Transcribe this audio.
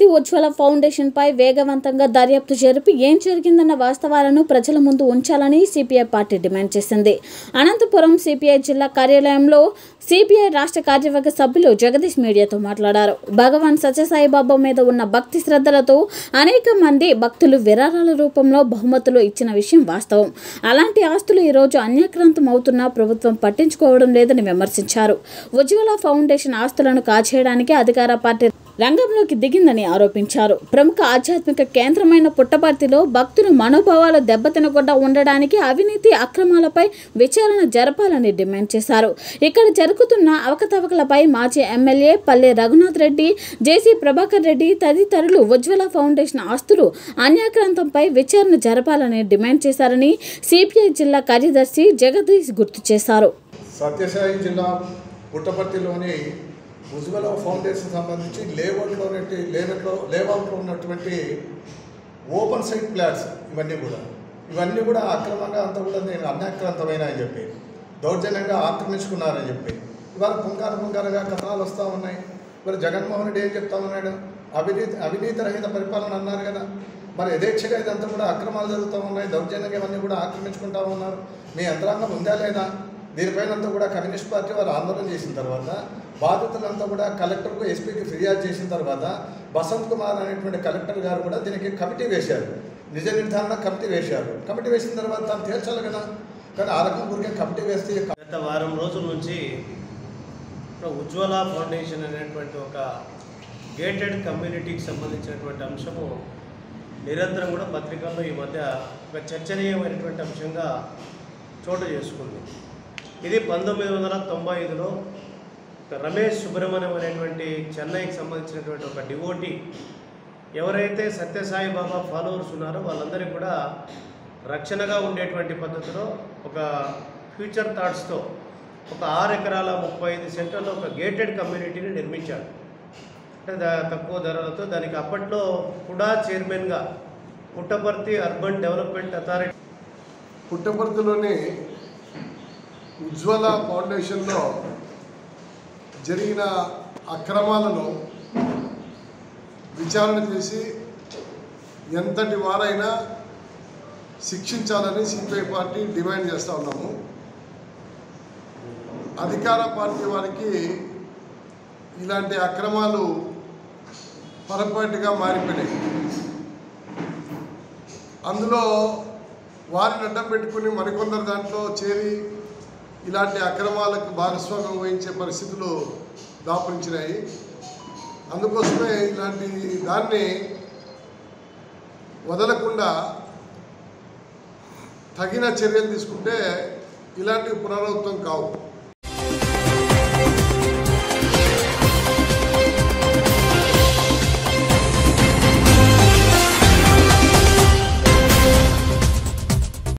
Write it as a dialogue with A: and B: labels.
A: జ్యోతి ఉజ్వల ఫౌండేషన్పై వేగవంతంగా దర్యాప్తు జరిపి ఏం జరిగిందన్న వాస్తవాలను ప్రజల ముందు ఉంచాలని సిపిఐ పార్టీ డిమాండ్ చేసింది. అనంతపురం సిపిఐ జిల్లా కార్యాలయంలో సిపిఐ రాష్ట్ర కార్యవర్గ సభ్యులు జగదీష్ మీడియాతో మాట్లాడారు. భగవాన్ సత్యసాయిబాబా మీద ఉన్న భక్తి శ్రద్ధలతో అనేక మంది భక్తులు విరాళాల రూపంలో బహుమతులు ఇచ్చిన విషయం వాస్తవం. అలాంటి ఆస్తులు ఈరోజు అన్యాక్రాంతం అవుతున్నా ప్రభుత్వం పట్టించుకోవడం లేదని విమర్శించారు. ఉజ్వల ఫౌండేషన్ ఆస్తులను కాచేయడానికి అధికార పార్టీ రంగంలోకి దిగిందని ఆరోపించారు. ప్రముఖ ఆధ్యాత్మిక కేంద్రమైన పుట్టపర్తిలో భక్తులు మనోభావాలు దెబ్బతినకుండా ఉండడానికి అవినీతి అక్రమాలపై విచారణ జరపాలని డిమాండ్ చేశారు. ఇక్కడ జరుగుతున్న అవకతవకలపై మాజీ ఎమ్మెల్యే పల్లె రఘునాథ్ రెడ్డి జేసీ ప్రభాకర్ రెడ్డి తదితరులు ఉజ్వల ఫౌండేషన్ ఆస్తులు అన్యాక్రాంతంపై విచారణ జరపాలని డిమాండ్ చేశారని సిపిఐ జిల్లా కార్యదర్శి జగదీష్ గుర్తు చేశారు.
B: సత్యసాయి జిల్లా పుట్టపర్తిలోని ఉజ్వల ఫౌండేషన్ సంబంధించి లేఅవుట్లో లేనట్లో లేఅవుట్లో ఉన్నటువంటి ఓపెన్ సైట్ ప్లాట్స్ ఇవన్నీ కూడా. ఇవన్నీ కూడా అక్రమంగా అంతా కూడా నేను అన్యాక్రాంతమైన అని చెప్పి దౌర్జన్యంగా ఆక్రమించుకున్నారని చెప్పి. ఇవాళ పుంకారు పుంకారుగా కథనాలు వస్తూ ఉన్నాయి. మరి జగన్మోహన్ రెడ్డి ఏం చెప్తా ఉన్నాడు? అవినీతి అవినీతి రహిత పరిపాలన అన్నారు కదా. మరి యథేచ్ఛగా ఇదంతా కూడా అక్రమాలు జరుగుతూ ఉన్నాయి. దౌర్జన్యంగా ఇవన్నీ కూడా ఆక్రమించుకుంటా ఉన్నారు. మీ యంత్రాంగం ఉందా లేదా? దీనిపైన అంతా కూడా కమ్యూనిస్ట్ పార్టీ వారు ఆందోళన చేసిన తర్వాత బాధితులంతా కూడా కలెక్టర్కు ఎస్పీకి ఫిర్యాదు చేసిన తర్వాత బసంత్ కుమార్ అనేటువంటి కలెక్టర్ గారు కూడా దీనికి కమిటీ వేశారు. నిజ నిర్ధారణ కమిటీ వేశారు. కమిటీ వేసిన తర్వాత తాను తేల్చాలి కదా? కానీ ఆ రకం గురికే కమిటీ వేస్తే
C: గత వారం రోజుల నుంచి ఉజ్వల ఫౌండేషన్ అనేటువంటి ఒక గేటెడ్ కమ్యూనిటీకి సంబంధించినటువంటి అంశము నిరంతరం కూడా పత్రికల్లో ఈ మధ్య ఒక చర్చనీయమైనటువంటి అంశంగా చోటు చేసుకుంది. ఇది పంతొమ్మిది వందల తొంభై ఐదులో రమేష్ సుబ్రహ్మణ్యం అనేటువంటి చెన్నైకి సంబంధించినటువంటి ఒక డివోటీ ఎవరైతే సత్యసాయి బాబా ఫాలోవర్స్ ఉన్నారో వాళ్ళందరికీ కూడా రక్షణగా ఉండేటువంటి పద్ధతిలో ఒక ఫ్యూచర్ థాట్స్తో ఒక ఆరు ఎకరాల ముప్పై ఐదు సెంటర్లో ఒక గేటెడ్ కమ్యూనిటీని నిర్మించాడు అంటే దా- తక్కువ ధరలతో దానికి అప్పట్లో హుడా చైర్మన్గా పుట్టపర్తి అర్బన్ డెవలప్మెంట్ అథారిటీ
D: పుట్టపర్తిలోని ఉజ్వల ఫౌండేషన్లో జరిగిన అక్రమాలను విచారణ చేసి ఎంతటి వారైనా శిక్షించాలని సిపిఐ పార్టీ డిమాండ్ చేస్తూ ఉన్నాము. అధికార పార్టీ వారికి ఇలాంటి అక్రమాలు పొరపాటుగా మారిపోయినాయి. అందులో వారిని అడ్డం పెట్టుకుని మరికొందరు దాంట్లో చేరి ఇలాంటి అక్రమాలకు భాగస్వామ్యం వహించే పరిస్థితులు దాపురించినాయి. అందుకోసమే ఇలాంటి దాన్ని వదలకుండా తగిన చర్యలు తీసుకుంటే ఇలాంటివి పునరావృతం కావు.